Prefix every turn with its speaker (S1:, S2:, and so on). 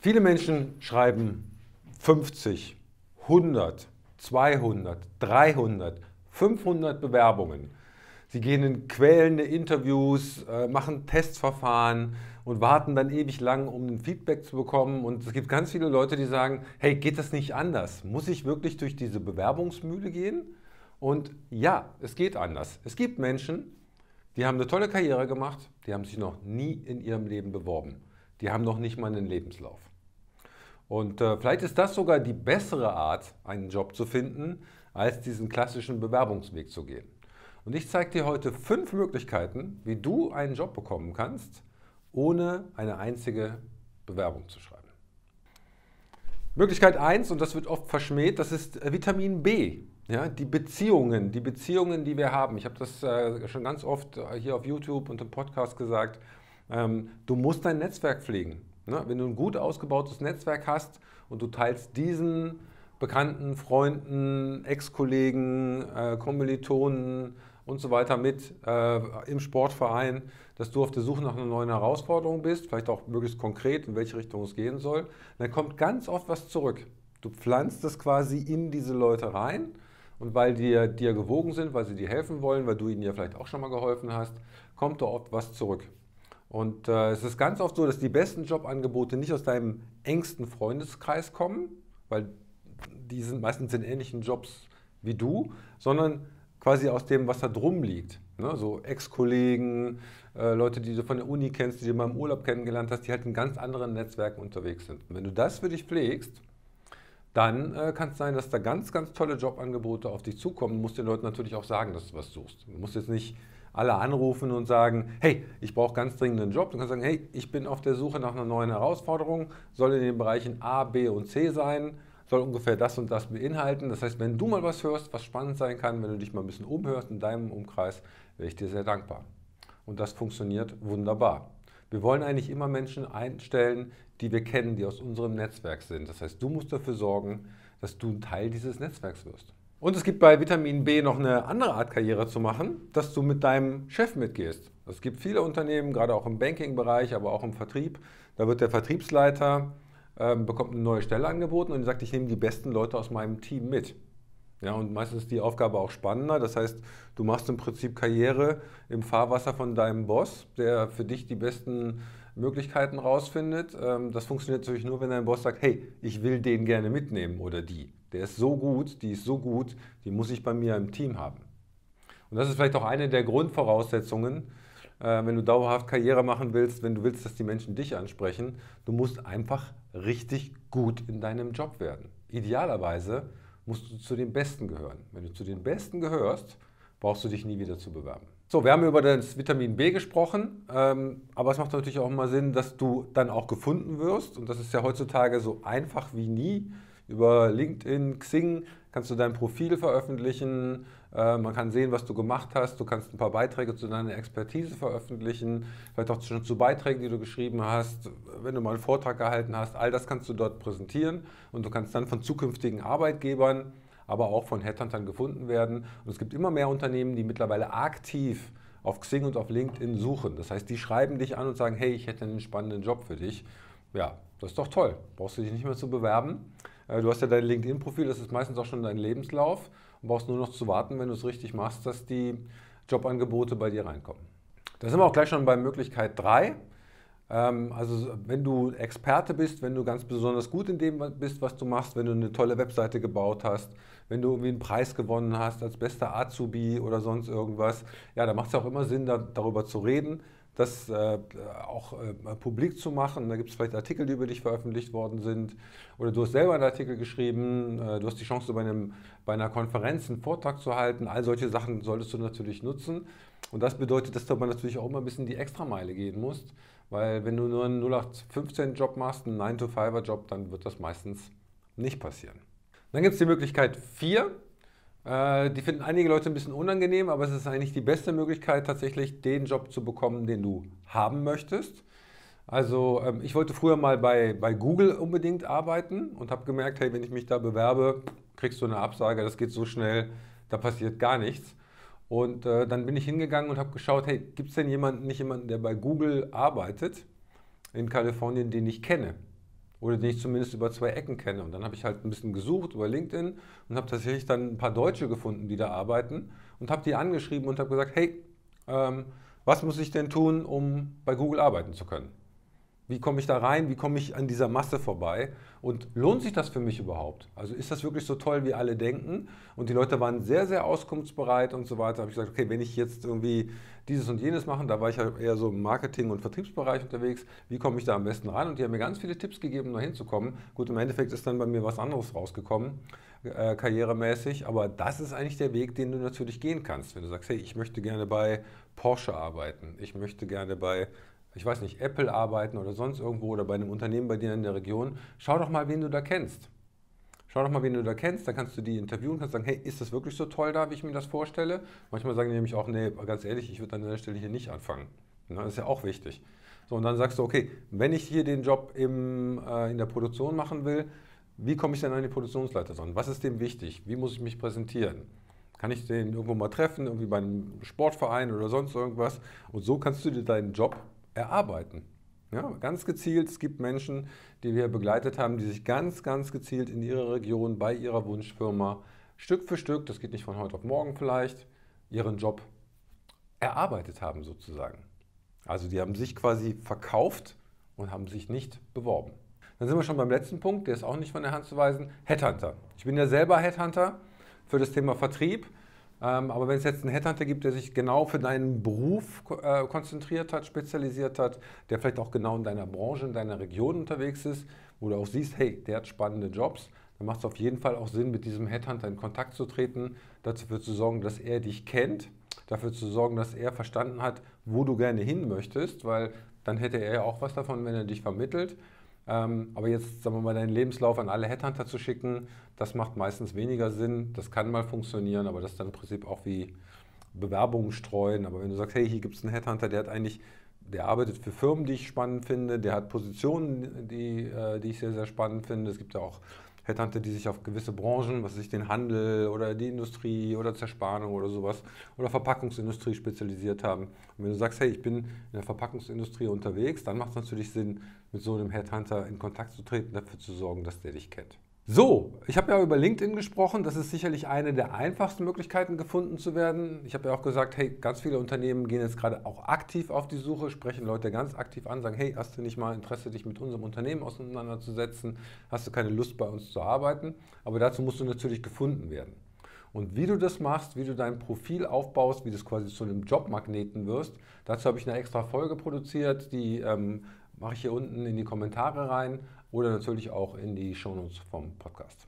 S1: Viele Menschen schreiben 50, 100, 200, 300, 500 Bewerbungen. Sie gehen in quälende Interviews, äh, machen Testverfahren und warten dann ewig lang, um ein Feedback zu bekommen. Und es gibt ganz viele Leute, die sagen, hey, geht das nicht anders? Muss ich wirklich durch diese Bewerbungsmühle gehen? Und ja, es geht anders. Es gibt Menschen, die haben eine tolle Karriere gemacht, die haben sich noch nie in ihrem Leben beworben. Die haben noch nicht mal einen Lebenslauf. Und äh, vielleicht ist das sogar die bessere Art, einen Job zu finden, als diesen klassischen Bewerbungsweg zu gehen. Und ich zeige dir heute fünf Möglichkeiten, wie du einen Job bekommen kannst, ohne eine einzige Bewerbung zu schreiben. Möglichkeit 1, und das wird oft verschmäht, das ist Vitamin B. Ja, die Beziehungen, die Beziehungen, die wir haben. Ich habe das äh, schon ganz oft äh, hier auf YouTube und im Podcast gesagt. Ähm, du musst dein Netzwerk pflegen. Ne? Wenn du ein gut ausgebautes Netzwerk hast und du teilst diesen Bekannten, Freunden, Ex-Kollegen, äh, Kommilitonen und so weiter mit äh, im Sportverein, dass du auf der Suche nach einer neuen Herausforderung bist, vielleicht auch möglichst konkret, in welche Richtung es gehen soll, dann kommt ganz oft was zurück. Du pflanzt es quasi in diese Leute rein und weil die dir gewogen sind, weil sie dir helfen wollen, weil du ihnen ja vielleicht auch schon mal geholfen hast, kommt da oft was zurück. Und äh, es ist ganz oft so, dass die besten Jobangebote nicht aus deinem engsten Freundeskreis kommen, weil die sind meistens in ähnlichen Jobs wie du, sondern quasi aus dem, was da drum liegt. Ne? So Ex-Kollegen, äh, Leute, die du von der Uni kennst, die du mal im Urlaub kennengelernt hast, die halt in ganz anderen Netzwerken unterwegs sind. Und wenn du das für dich pflegst, dann äh, kann es sein, dass da ganz, ganz tolle Jobangebote auf dich zukommen. Du musst den Leuten natürlich auch sagen, dass du was suchst. Du musst jetzt nicht alle anrufen und sagen, hey, ich brauche ganz dringend einen Job. Du kannst sagen, hey, ich bin auf der Suche nach einer neuen Herausforderung, soll in den Bereichen A, B und C sein, soll ungefähr das und das beinhalten. Das heißt, wenn du mal was hörst, was spannend sein kann, wenn du dich mal ein bisschen umhörst in deinem Umkreis, wäre ich dir sehr dankbar. Und das funktioniert wunderbar. Wir wollen eigentlich immer Menschen einstellen, die wir kennen, die aus unserem Netzwerk sind. Das heißt, du musst dafür sorgen, dass du ein Teil dieses Netzwerks wirst. Und es gibt bei Vitamin B noch eine andere Art Karriere zu machen, dass du mit deinem Chef mitgehst. Es gibt viele Unternehmen, gerade auch im Banking-Bereich, aber auch im Vertrieb. Da wird der Vertriebsleiter ähm, bekommt eine neue Stelle angeboten und sagt, ich nehme die besten Leute aus meinem Team mit. Ja, und meistens ist die Aufgabe auch spannender. Das heißt, du machst im Prinzip Karriere im Fahrwasser von deinem Boss, der für dich die besten Möglichkeiten rausfindet. Ähm, das funktioniert natürlich nur, wenn dein Boss sagt, hey, ich will den gerne mitnehmen oder die der ist so gut, die ist so gut, die muss ich bei mir im Team haben. Und das ist vielleicht auch eine der Grundvoraussetzungen, äh, wenn du dauerhaft Karriere machen willst, wenn du willst, dass die Menschen dich ansprechen. Du musst einfach richtig gut in deinem Job werden. Idealerweise musst du zu den Besten gehören. Wenn du zu den Besten gehörst, brauchst du dich nie wieder zu bewerben. So, wir haben über das Vitamin B gesprochen, ähm, aber es macht natürlich auch immer Sinn, dass du dann auch gefunden wirst. Und das ist ja heutzutage so einfach wie nie. Über LinkedIn, Xing kannst du dein Profil veröffentlichen. Äh, man kann sehen, was du gemacht hast. Du kannst ein paar Beiträge zu deiner Expertise veröffentlichen. Vielleicht auch schon zu Beiträgen, die du geschrieben hast. Wenn du mal einen Vortrag gehalten hast, all das kannst du dort präsentieren. Und du kannst dann von zukünftigen Arbeitgebern, aber auch von Headhuntern gefunden werden. Und es gibt immer mehr Unternehmen, die mittlerweile aktiv auf Xing und auf LinkedIn suchen. Das heißt, die schreiben dich an und sagen, hey, ich hätte einen spannenden Job für dich. Ja, das ist doch toll. Brauchst du dich nicht mehr zu bewerben. Äh, du hast ja dein LinkedIn-Profil, das ist meistens auch schon dein Lebenslauf und brauchst nur noch zu warten, wenn du es richtig machst, dass die Jobangebote bei dir reinkommen. Da sind wir auch gleich schon bei Möglichkeit 3. Ähm, also wenn du Experte bist, wenn du ganz besonders gut in dem bist, was du machst, wenn du eine tolle Webseite gebaut hast, wenn du irgendwie einen Preis gewonnen hast als bester Azubi oder sonst irgendwas, ja, da macht es auch immer Sinn, da, darüber zu reden, das äh, auch äh, publik zu machen. Da gibt es vielleicht Artikel, die über dich veröffentlicht worden sind. Oder du hast selber einen Artikel geschrieben, äh, du hast die Chance, bei, einem, bei einer Konferenz einen Vortrag zu halten. All solche Sachen solltest du natürlich nutzen. Und das bedeutet, dass du aber natürlich auch immer ein bisschen die Extrameile gehen musst. Weil wenn du nur einen 0815-Job machst, einen 9-to-5er-Job, dann wird das meistens nicht passieren. Dann gibt es die Möglichkeit 4. Äh, die finden einige Leute ein bisschen unangenehm, aber es ist eigentlich die beste Möglichkeit, tatsächlich den Job zu bekommen, den du haben möchtest. Also ähm, ich wollte früher mal bei, bei Google unbedingt arbeiten und habe gemerkt, hey, wenn ich mich da bewerbe, kriegst du eine Absage, das geht so schnell, da passiert gar nichts. Und äh, dann bin ich hingegangen und habe geschaut, hey, gibt es denn jemanden, nicht jemanden, der bei Google arbeitet in Kalifornien, den ich kenne? oder den ich zumindest über zwei Ecken kenne. Und dann habe ich halt ein bisschen gesucht über LinkedIn und habe tatsächlich dann ein paar Deutsche gefunden, die da arbeiten und habe die angeschrieben und habe gesagt, hey, ähm, was muss ich denn tun, um bei Google arbeiten zu können? Wie komme ich da rein? Wie komme ich an dieser Masse vorbei? Und lohnt sich das für mich überhaupt? Also ist das wirklich so toll, wie alle denken? Und die Leute waren sehr, sehr auskunftsbereit und so weiter. Habe ich gesagt, okay, wenn ich jetzt irgendwie dieses und jenes mache, da war ich ja eher so im Marketing- und Vertriebsbereich unterwegs, wie komme ich da am besten rein? Und die haben mir ganz viele Tipps gegeben, um da hinzukommen. Gut, im Endeffekt ist dann bei mir was anderes rausgekommen, äh, karrieremäßig. Aber das ist eigentlich der Weg, den du natürlich gehen kannst. Wenn du sagst, hey, ich möchte gerne bei Porsche arbeiten, ich möchte gerne bei ich weiß nicht, Apple arbeiten oder sonst irgendwo oder bei einem Unternehmen bei dir in der Region, schau doch mal, wen du da kennst. Schau doch mal, wen du da kennst, da kannst du die interviewen, kannst sagen, hey, ist das wirklich so toll da, wie ich mir das vorstelle? Manchmal sagen die nämlich auch, nee, ganz ehrlich, ich würde an der Stelle hier nicht anfangen. Das ist ja auch wichtig. So, und dann sagst du, okay, wenn ich hier den Job im, äh, in der Produktion machen will, wie komme ich denn an die Produktionsleiter dran? Was ist dem wichtig? Wie muss ich mich präsentieren? Kann ich den irgendwo mal treffen, irgendwie bei einem Sportverein oder sonst irgendwas? Und so kannst du dir deinen Job erarbeiten. Ja, ganz gezielt, es gibt Menschen, die wir begleitet haben, die sich ganz, ganz gezielt in ihrer Region, bei ihrer Wunschfirma, Stück für Stück, das geht nicht von heute auf morgen vielleicht, ihren Job erarbeitet haben sozusagen. Also die haben sich quasi verkauft und haben sich nicht beworben. Dann sind wir schon beim letzten Punkt, der ist auch nicht von der Hand zu weisen, Headhunter. Ich bin ja selber Headhunter für das Thema Vertrieb ähm, aber wenn es jetzt einen Headhunter gibt, der sich genau für deinen Beruf äh, konzentriert hat, spezialisiert hat, der vielleicht auch genau in deiner Branche, in deiner Region unterwegs ist, wo du auch siehst, hey, der hat spannende Jobs, dann macht es auf jeden Fall auch Sinn, mit diesem Headhunter in Kontakt zu treten, dafür zu sorgen, dass er dich kennt, dafür zu sorgen, dass er verstanden hat, wo du gerne hin möchtest, weil dann hätte er ja auch was davon, wenn er dich vermittelt. Ähm, aber jetzt, sagen wir mal, deinen Lebenslauf an alle Headhunter zu schicken, das macht meistens weniger Sinn. Das kann mal funktionieren, aber das ist dann im Prinzip auch wie Bewerbungen streuen. Aber wenn du sagst, hey, hier gibt es einen Headhunter, der hat eigentlich, der arbeitet für Firmen, die ich spannend finde, der hat Positionen, die, äh, die ich sehr, sehr spannend finde. Es gibt ja auch Headhunter, die sich auf gewisse Branchen, was weiß ich, den Handel oder die Industrie oder Zerspannung oder sowas oder Verpackungsindustrie spezialisiert haben. Und wenn du sagst, hey, ich bin in der Verpackungsindustrie unterwegs, dann macht es natürlich Sinn, mit so einem Headhunter in Kontakt zu treten, dafür zu sorgen, dass der dich kennt. So, ich habe ja über LinkedIn gesprochen. Das ist sicherlich eine der einfachsten Möglichkeiten, gefunden zu werden. Ich habe ja auch gesagt, hey, ganz viele Unternehmen gehen jetzt gerade auch aktiv auf die Suche, sprechen Leute ganz aktiv an, sagen, hey, hast du nicht mal Interesse, dich mit unserem Unternehmen auseinanderzusetzen? Hast du keine Lust, bei uns zu arbeiten? Aber dazu musst du natürlich gefunden werden. Und wie du das machst, wie du dein Profil aufbaust, wie du quasi zu einem Jobmagneten wirst, dazu habe ich eine extra Folge produziert, die ähm, mache ich hier unten in die Kommentare rein oder natürlich auch in die Shownotes vom Podcast.